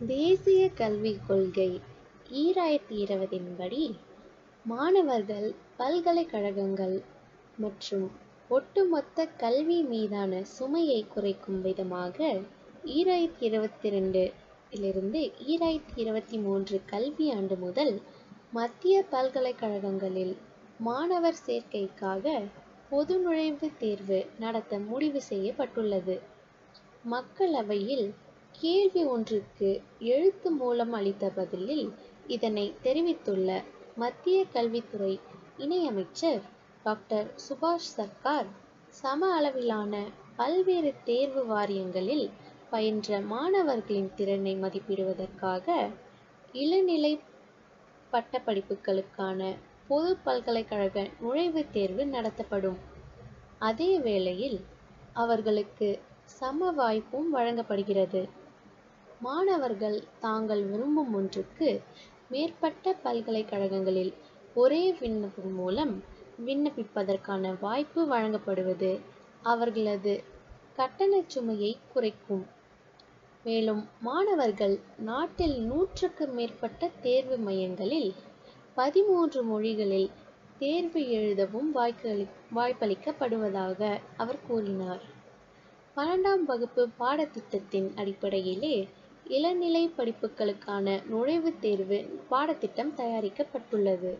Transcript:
தேசிய கல்விக் கொள்கை ஈராயிரத்தி இருபதின் படி மாணவர்கள் பல்கலைக்கழகங்கள் மற்றும் ஒட்டுமொத்த கல்வி மீதான சுமையை குறைக்கும் விதமாக ஈராயிரத்தி இருபத்தி ரெண்டிலிருந்து ஈராயிரத்தி இருபத்தி மூன்று கல்வியாண்டு முதல் மத்திய பல்கலைக்கழகங்களில் மாணவர் சேர்க்கைக்காக பொது நுழைவுத் தேர்வு நடத்த முடிவு செய்யப்பட்டுள்ளது. மக்களவையில் கேள்வி ஒன்றுக்கு எழுத்து மூலம் அளித்த பதிலில் இதனை தெரிவித்துள்ள மத்திய கல்வித்துறை இணையமைச்சர் டாக்டர் சுபாஷ் சர்க்கார் சம அளவிலான பல்வேறு தேர்வு வாரியங்களில் பயின்ற மாணவர்களின் திறனை மதிப்பிடுவதற்காக இளநிலை பட்டப்படிப்புகளுக்கான பொது பல்கலைக்கழக நுழைவுத் தேர்வு நடத்தப்படும். அதே வேளையில் அவர்களுக்கு சம வாய்ப்பும் வழங்கப்படுகிறது. மாணவர்கள் தாங்கள் விரும்பும் ஒன்றுக்கு மேற்பட்ட பல்கலைக்கழகங்களில் ஒரே விண்ணப்பம் மூலம் விண்ணப்பிப்பதற்கான வாய்ப்பு வழங்கப்படுவது அவர்களது கட்டணச் சுமையை குறைக்கும். மேலும் மாணவர்கள் நாட்டில் நூற்றுக்கு மேற்பட்ட தேர்வு மையங்களில் பதிமூன்று மொழிகளில் தேர்வு எழுதவும் வாய்க்களி வாய்ப்பளிக்கப்படுவதாக அவர் கூறினார். பன்னெண்டாம் வகுப்பு பாடத்திட்டத்தின் அடிப்படையிலே இளநிலை படிப்புகளுக்கான நுழைவுத் தேர்வு பாடத்திட்டம் தயாரிக்கப்பட்டுள்ளது.